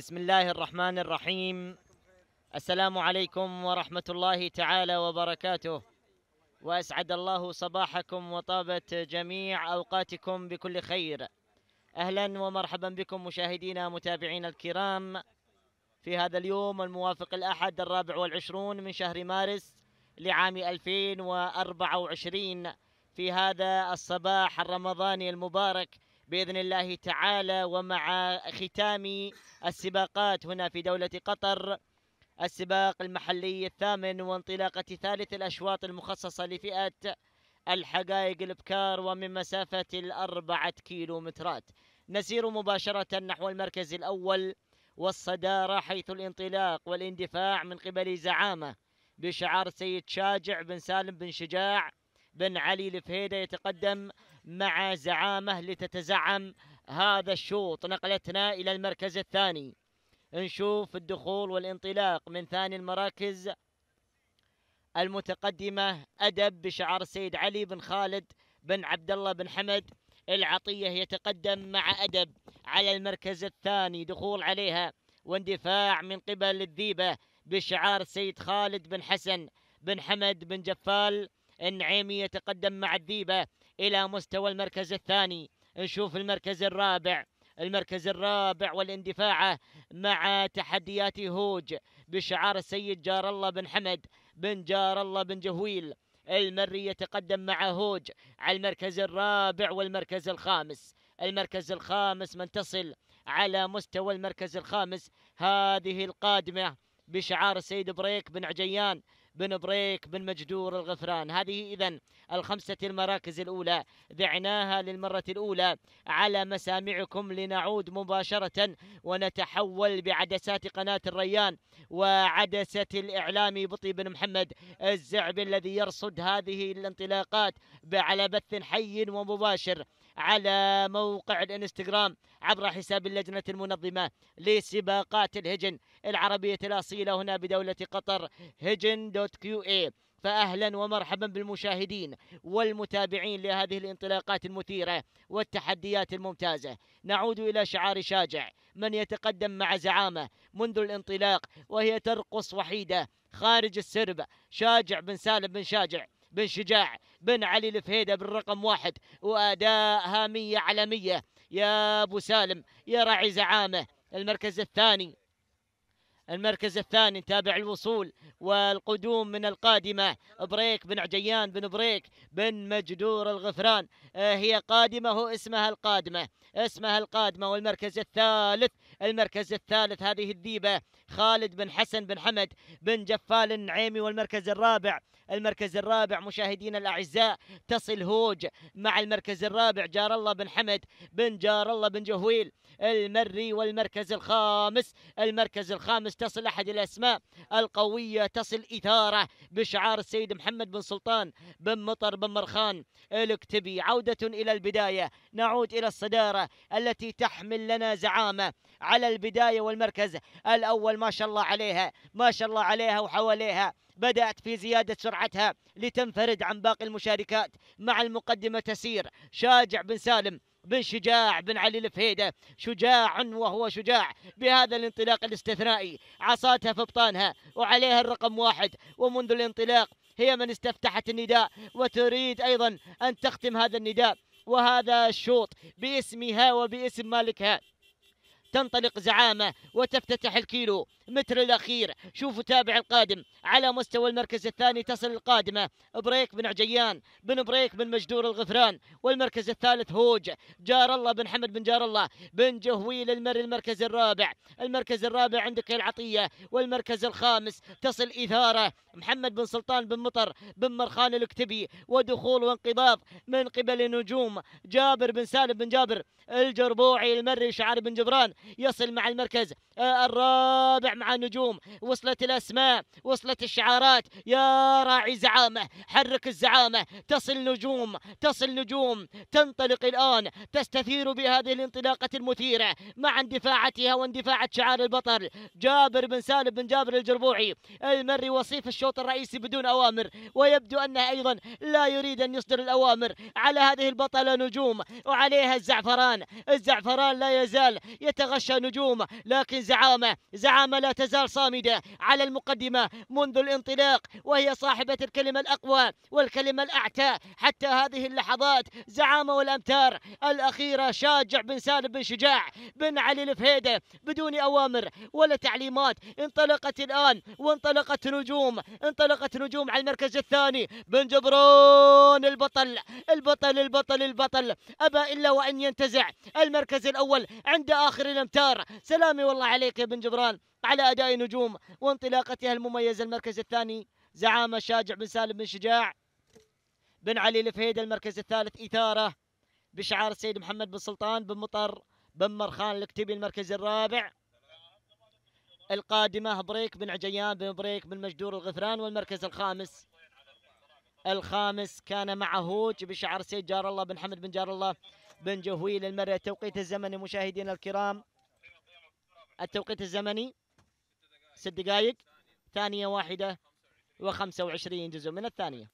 بسم الله الرحمن الرحيم. السلام عليكم ورحمة الله تعالى وبركاته. وأسعد الله صباحكم وطابت جميع أوقاتكم بكل خير. أهلا ومرحبا بكم مشاهدينا متابعينا الكرام. في هذا اليوم الموافق الأحد الرابع والعشرون من شهر مارس لعام 2024 في هذا الصباح الرمضاني المبارك بإذن الله تعالى ومع ختام السباقات هنا في دولة قطر السباق المحلي الثامن وانطلاقة ثالث الأشواط المخصصة لفئه الحقائق الأبكار ومن مسافة الأربعة كيلومترات. نسير مباشرة نحو المركز الأول والصدارة حيث الانطلاق والإندفاع من قبل زعامة بشعار سيد شاجع بن سالم بن شجاع بن علي الفهيده يتقدم مع زعامة لتتزعم هذا الشوط. نقلتنا إلى المركز الثاني. نشوف الدخول والانطلاق من ثاني المراكز. المتقدمة أدب بشعار السيد علي بن خالد بن عبد الله بن حمد العطية يتقدم مع أدب على المركز الثاني. دخول عليها واندفاع من قبل الذيبة بشعار السيد خالد بن حسن بن حمد بن جفال النعيمي يتقدم مع الذيبة إلى مستوى المركز الثاني. نشوف المركز الرابع. المركز الرابع والاندفاع مع تحديات هوج بشعار السيد جار الله بن حمد بن جار الله بن جهويل. المري يتقدم مع هوج على المركز الرابع والمركز الخامس. المركز الخامس من تصل على مستوى المركز الخامس. هذه القادمة بشعار السيد بريك بن عجيان. بن بريك بن مجدور الغفران. هذه إذا الخمسة المراكز الأولى. أذعناها للمرة الأولى على مسامعكم لنعود مباشرة ونتحول بعدسات قناة الريان وعدسة الإعلامي بطي بن محمد الزعبي الذي يرصد هذه الانطلاقات على بث حي ومباشر على موقع الانستغرام عبر حساب اللجنة المنظمة لسباقات الهجن العربية الأصيلة هنا بدولة قطر. هجن دوت كيو اي فأهلا ومرحبا بالمشاهدين والمتابعين لهذه الانطلاقات المثيرة والتحديات الممتازة. نعود إلى شعار شاجع. من يتقدم مع زعامة منذ الانطلاق وهي ترقص وحيدة خارج السرب شاجع بن سالم بن شاجع بن شجاع بن علي الفهيدة بالرقم واحد وأداء هامية على مية يا أبو سالم يا راعي زعامة. المركز الثاني المركز الثاني تابع الوصول والقدوم من القادمة بريك بن عجيان بن بريك بن مجدور الغفران. آه، هي قادمة هو اسمها القادمة اسمها القادمة والمركز الثالث المركز الثالث هذه الذيبة خالد بن حسن بن حمد بن جفال النعيمي والمركز الرابع. المركز الرابع مشاهدينا الأعزاء تصل هوج مع المركز الرابع جار الله بن حمد بن جار الله بن جهويل. المري والمركز الخامس المركز الخامس تصل أحد الأسماء. القوية تصل إثارة بشعار السيد محمد بن سلطان بن مطر بن مرخان. الاكتبي عودة إلى البداية. نعود إلى الصدارة التي تحمل لنا زعامة. على البداية والمركز الأول ما شاء الله عليها ما شاء الله عليها وحواليها. بدأت في زيادة سرعتها لتنفرد عن باقي المشاركات مع المقدمة تسير. شاجع بن سالم بن شجاع بن علي الفهيدة. شجاع وهو شجاع بهذا الانطلاق الاستثنائي. عصاتها في ابطانها وعليها الرقم واحد. ومنذ الانطلاق هي من استفتحت النداء وتريد أيضا أن تختم هذا النداء. وهذا الشوط باسمها وباسم مالكها. تنطلق زعامة وتفتتح الكيلو. متر الأخير. شوفوا تابع القادم. على مستوى المركز الثاني تصل القادمة. بريك بن عجيان بن بريك بن مجدور الغفران. والمركز الثالث هوج جار الله بن حمد بن جار الله بن جهويل المري المركز الرابع. المركز الرابع عندك العطية والمركز الخامس تصل إثارة. محمد بن سلطان بن مطر بن مرخان الكتبي. ودخول وانقباض من قبل نجوم. جابر بن سالم بن جابر الجربوعي المري شعار بن جبران يصل مع المركز. آه، الرابع مع نجوم وصلت الأسماء وصلت الشعارات. يا راعي زعامة حرك الزعامة. تصل نجوم تصل نجوم. تنطلق الآن تستثير بهذه الانطلاقة المثيرة مع اندفاعتها واندفاعة شعار البطل جابر بن سالم بن جابر الجربوعي المري وصيف الشوط الرئيسي بدون أوامر. ويبدو أنه أيضا لا يريد أن يصدر الأوامر على هذه البطلة نجوم وعليها الزعفران. الزعفران لا يزال يتغير تتغشى نجوم لكن زعامة زعامة لا تزال صامدة على المقدمة منذ الانطلاق وهي صاحبة الكلمة الأقوى والكلمة الأعتى. حتى هذه اللحظات زعامة والأمتار. الأخيرة شاجع بن سالم بن شجاع بن علي الفهيدة بدون أوامر ولا تعليمات. انطلقت الآن وانطلقت نجوم انطلقت نجوم على المركز الثاني. بن جبران البطل البطل البطل البطل. أبى إلا وأن ينتزع المركز الأول عند آخر الأمتار. سلامي والله عليك يا بن جبران. على أداء نجوم وانطلاقتها المميزة المركز الثاني زعامة شاجع بن سالم بن شجاع بن علي الفهيد المركز الثالث إثارة بشعار السيد محمد بن سلطان بن مطر بن مرخان الكتبي المركز الرابع. القادمة بريك بن عجيان بن بريك بن مجدور الغفران والمركز الخامس. الخامس كان مع هوج بشعار السيد جار الله بن حمد بن جار الله بن جهويل المري التوقيت الزمني مشاهدينا الكرام. التوقيت الزمني ست دقائق ثانية واحدة وخمسة وعشرين جزء من الثانية.